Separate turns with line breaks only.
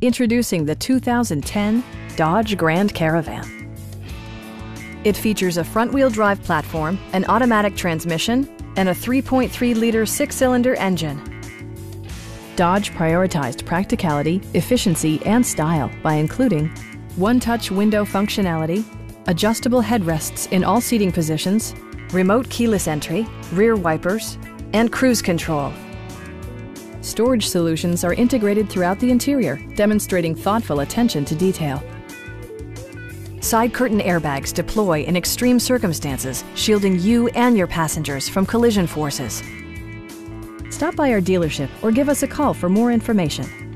Introducing the 2010 Dodge Grand Caravan. It features a front-wheel drive platform, an automatic transmission, and a 3.3-liter six-cylinder engine. Dodge prioritized practicality, efficiency, and style by including one-touch window functionality, adjustable headrests in all seating positions, remote keyless entry, rear wipers, and cruise control. Storage solutions are integrated throughout the interior, demonstrating thoughtful attention to detail. Side curtain airbags deploy in extreme circumstances, shielding you and your passengers from collision forces. Stop by our dealership or give us a call for more information.